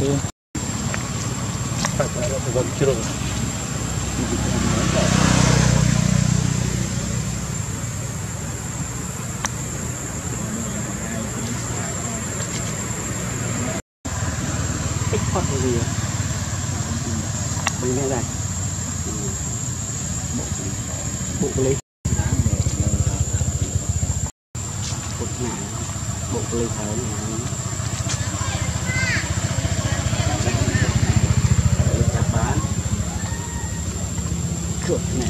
lươn thế gì mình nghe này bộ clip bộ nhà bộ clip này. Cược này